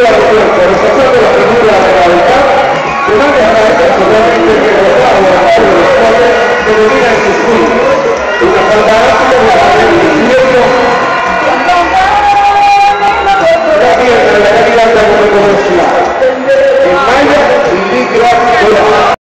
la por de la película de la verdad, de manera que totalmente que los de los que